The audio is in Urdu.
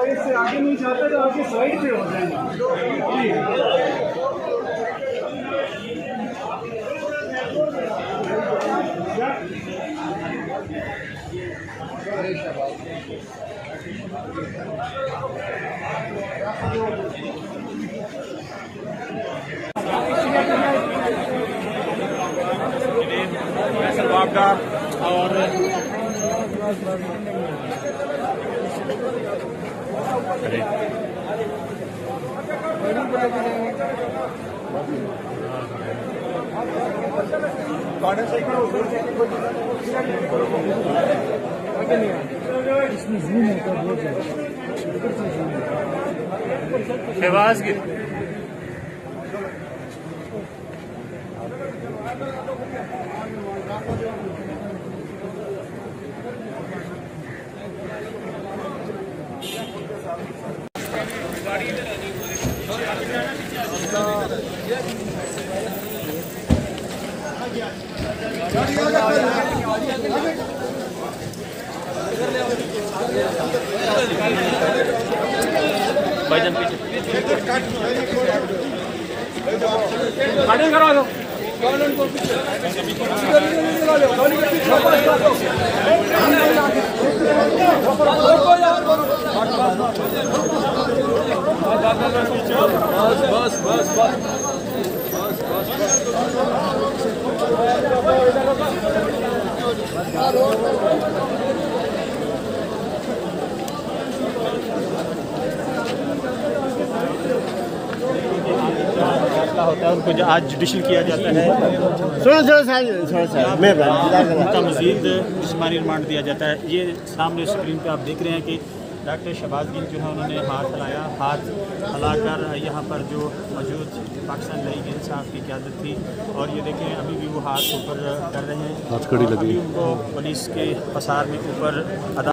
اس سے آگے نہیں چاہتے تو آپ کے سائڈ پہ ہو جائیں گے۔ فیصل واپڈا اور شہباز کی بھائی جان پیچھے۔ کھڑے کرا دو۔ فیصلہ ہوتا ہے ان کو جو آج جوڈیشل کیا جاتا ہے میں ان کا مزید جسمانی ریمانڈ دیا جاتا ہے۔ یہ سامنے اسکرین پہ آپ دیکھ رہے ہیں کہ ڈاکٹر شہباز گل جو ہے انہوں نے ہاتھ ہلایا ہاتھ ہلا کر یہاں پر جو موجود پاکستان لئی انصاف کی قیادت تھی۔ اور یہ دیکھیں ابھی بھی وہ ہاتھ اوپر کر رہے ہیں۔ ہاتھ کھڑی لگی۔ ان کو پولیس کے پسار میں اوپر ادا